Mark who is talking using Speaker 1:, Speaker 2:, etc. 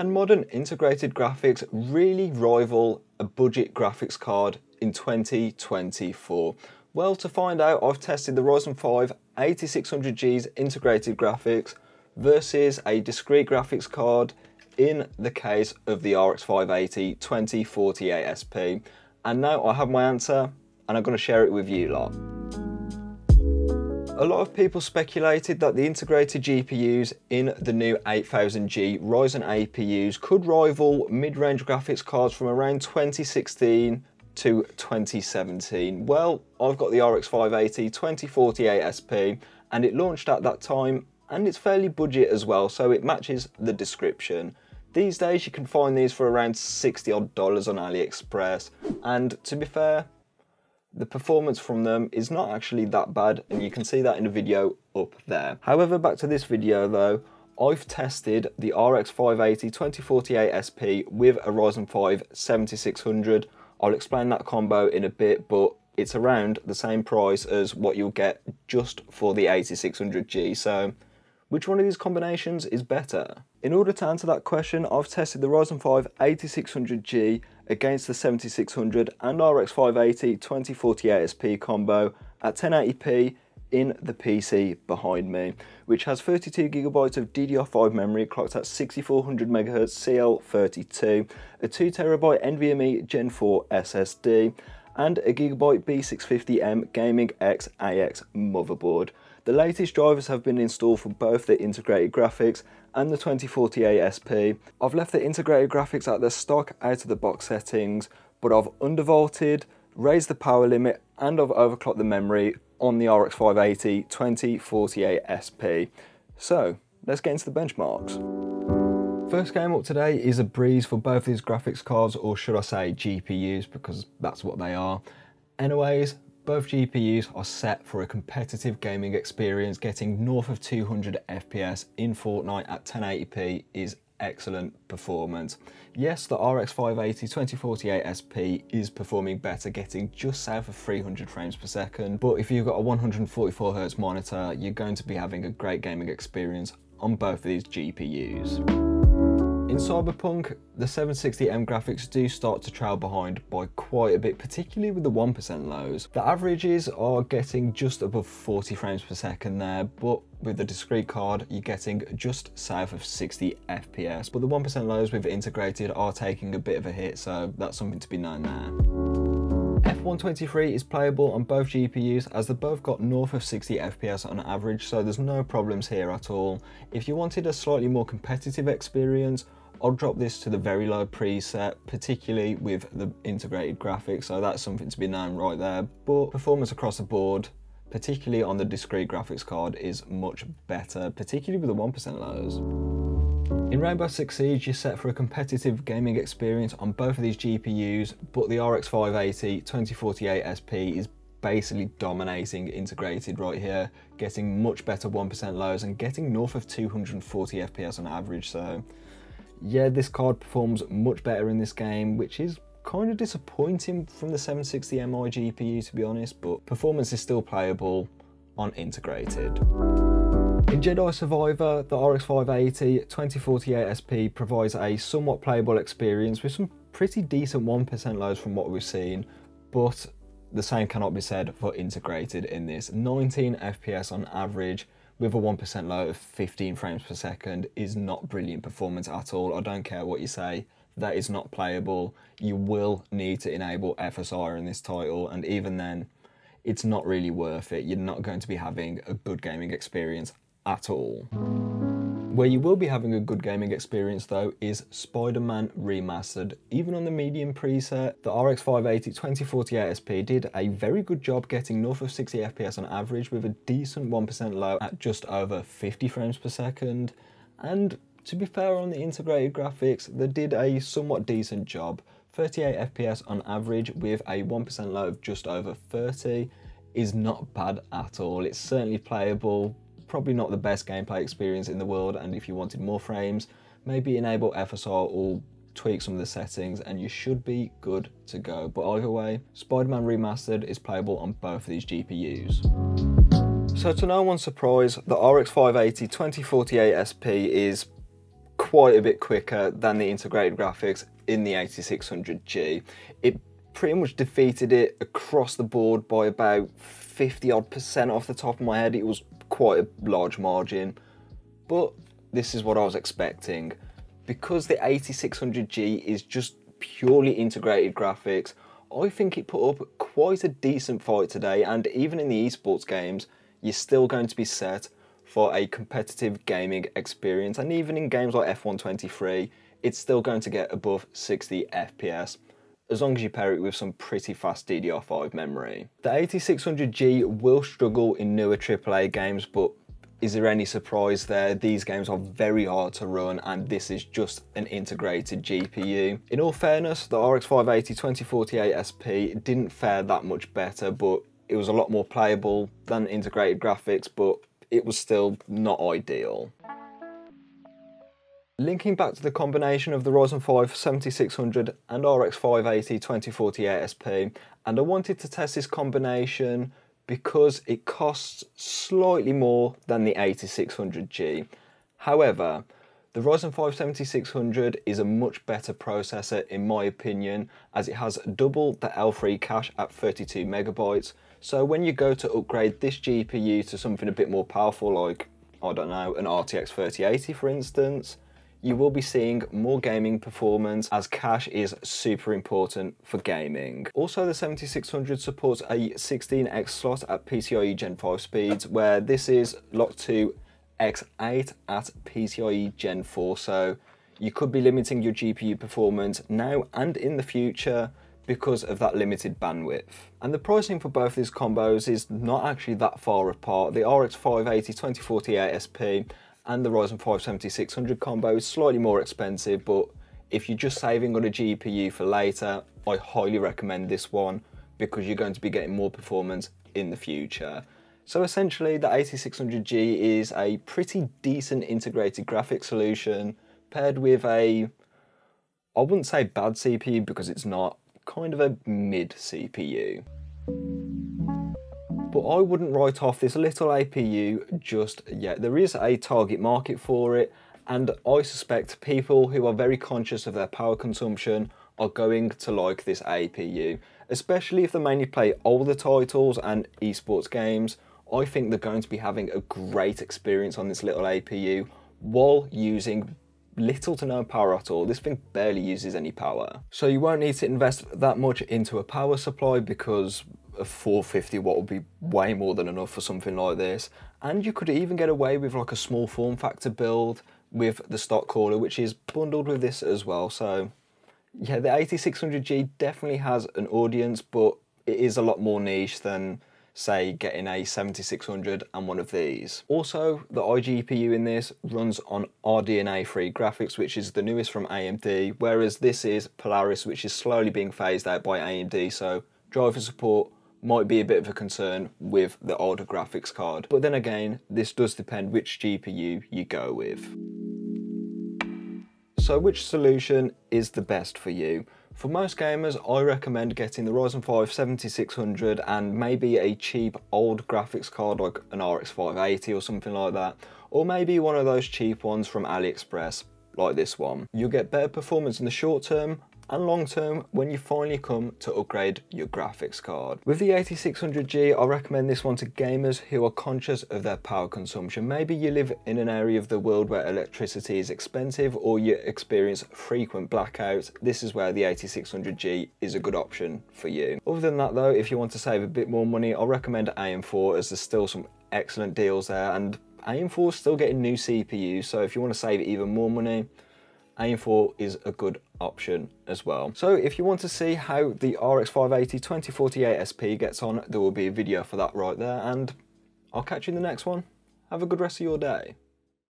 Speaker 1: can modern integrated graphics really rival a budget graphics card in 2024? Well, to find out, I've tested the Ryzen 5 8600G's integrated graphics versus a discrete graphics card in the case of the RX 580 2048 SP. And now I have my answer and I'm going to share it with you lot. A lot of people speculated that the integrated GPUs in the new 8000G Ryzen APUs could rival mid-range graphics cards from around 2016 to 2017. Well, I've got the RX 580 2048 SP and it launched at that time and it's fairly budget as well, so it matches the description. These days you can find these for around 60 odd dollars on AliExpress and to be fair, the performance from them is not actually that bad and you can see that in the video up there. However, back to this video though, I've tested the RX 580 2048 SP with a Ryzen 5 7600. I'll explain that combo in a bit, but it's around the same price as what you'll get just for the 8600G. So which one of these combinations is better? In order to answer that question, I've tested the Ryzen 5 8600G against the 7600 and RX 580 2048 SP combo at 1080p in the PC behind me, which has 32GB of DDR5 memory clocked at 6400MHz CL32, a 2TB NVMe Gen 4 SSD, and a Gigabyte B650M Gaming X AX motherboard. The latest drivers have been installed for both the integrated graphics and the 2048 SP. I've left the integrated graphics at their stock out of the box settings, but I've undervolted, raised the power limit, and I've overclocked the memory on the RX 580 2048 SP. So, let's get into the benchmarks. First game up today is a breeze for both these graphics cards, or should I say GPUs, because that's what they are. Anyways, both GPUs are set for a competitive gaming experience. Getting north of 200 FPS in Fortnite at 1080p is excellent performance. Yes, the RX 580 2048 SP is performing better, getting just south of 300 frames per second, but if you've got a 144Hz monitor, you're going to be having a great gaming experience on both of these GPUs. In Cyberpunk, the 760M graphics do start to trail behind by quite a bit, particularly with the 1% lows. The averages are getting just above 40 frames per second there, but with the discrete card, you're getting just south of 60 FPS. But the 1% lows with integrated are taking a bit of a hit, so that's something to be known there. F1 23 is playable on both GPUs as they both got north of 60 FPS on average so there's no problems here at all. If you wanted a slightly more competitive experience I'll drop this to the very low preset, particularly with the integrated graphics, so that's something to be known right there. But performance across the board, particularly on the discrete graphics card, is much better, particularly with the 1% lows. In Rainbow Six Siege, you're set for a competitive gaming experience on both of these GPUs, but the RX 580 2048 SP is basically dominating integrated right here, getting much better 1% lows and getting north of 240 FPS on average, so yeah, this card performs much better in this game, which is kind of disappointing from the 760M iGPU to be honest, but performance is still playable on integrated. In Jedi Survivor, the RX 580 2048 SP provides a somewhat playable experience with some pretty decent 1% lows from what we've seen, but the same cannot be said for integrated in this. 19 FPS on average, with a 1% low of 15 frames per second is not brilliant performance at all. I don't care what you say, that is not playable. You will need to enable FSR in this title, and even then, it's not really worth it. You're not going to be having a good gaming experience at all. Where you will be having a good gaming experience though is Spider-Man Remastered. Even on the medium preset, the RX 580 2048 SP did a very good job getting north of 60 FPS on average with a decent 1% low at just over 50 frames per second. And to be fair on the integrated graphics, they did a somewhat decent job. 38 FPS on average with a 1% low of just over 30 is not bad at all. It's certainly playable, probably not the best gameplay experience in the world and if you wanted more frames, maybe enable FSR or tweak some of the settings and you should be good to go. But either way, Spider-Man Remastered is playable on both of these GPUs. So to no one's surprise, the RX 580 2048 SP is quite a bit quicker than the integrated graphics in the 8600G. It pretty much defeated it across the board by about 50 odd percent off the top of my head. It was quite a large margin, but this is what I was expecting. Because the 8600G is just purely integrated graphics, I think it put up quite a decent fight today and even in the esports games, you're still going to be set for a competitive gaming experience and even in games like F1 23, it's still going to get above 60 FPS as long as you pair it with some pretty fast DDR5 memory. The 8600G will struggle in newer AAA games, but is there any surprise there? These games are very hard to run and this is just an integrated GPU. In all fairness, the RX 580 2048 SP didn't fare that much better, but it was a lot more playable than integrated graphics, but it was still not ideal. Linking back to the combination of the Ryzen 5 7600 and RX 580 2048 SP, and I wanted to test this combination because it costs slightly more than the 8600G. However, the Ryzen 5 7600 is a much better processor in my opinion as it has double the L3 cache at 32 megabytes. So when you go to upgrade this GPU to something a bit more powerful like, I don't know, an RTX 3080 for instance, you will be seeing more gaming performance as cache is super important for gaming. Also the 7600 supports a 16x slot at PCIe Gen 5 speeds where this is locked to X8 at PCIe Gen 4 so you could be limiting your GPU performance now and in the future because of that limited bandwidth. And the pricing for both these combos is not actually that far apart. The RX 580 2048 SP and the Ryzen 5 7600 combo is slightly more expensive, but if you're just saving on a GPU for later, I highly recommend this one because you're going to be getting more performance in the future. So essentially the 8600G is a pretty decent integrated graphics solution paired with a, I wouldn't say bad CPU because it's not, kind of a mid CPU but I wouldn't write off this little APU just yet. There is a target market for it, and I suspect people who are very conscious of their power consumption are going to like this APU, especially if they mainly play older titles and esports games. I think they're going to be having a great experience on this little APU while using little to no power at all. This thing barely uses any power. So you won't need to invest that much into a power supply because a 450 watt would be way more than enough for something like this. And you could even get away with like a small form factor build with the stock cooler, which is bundled with this as well. So yeah, the 8600G definitely has an audience, but it is a lot more niche than say getting a 7600 and one of these. Also, the iGPU in this runs on RDNA 3 graphics, which is the newest from AMD, whereas this is Polaris, which is slowly being phased out by AMD, so driver support might be a bit of a concern with the older graphics card. But then again, this does depend which GPU you go with. So which solution is the best for you? For most gamers, I recommend getting the Ryzen 5 7600 and maybe a cheap old graphics card like an RX 580 or something like that, or maybe one of those cheap ones from AliExpress like this one. You'll get better performance in the short term and long term when you finally come to upgrade your graphics card. With the 8600G, I recommend this one to gamers who are conscious of their power consumption. Maybe you live in an area of the world where electricity is expensive or you experience frequent blackouts. This is where the 8600G is a good option for you. Other than that though, if you want to save a bit more money, I recommend AM4 as there's still some excellent deals there and AM4 is still getting new CPUs, so if you want to save even more money, AM4 is a good option as well. So if you want to see how the RX 580 2048 SP gets on, there will be a video for that right there and I'll catch you in the next one. Have a good rest of your day.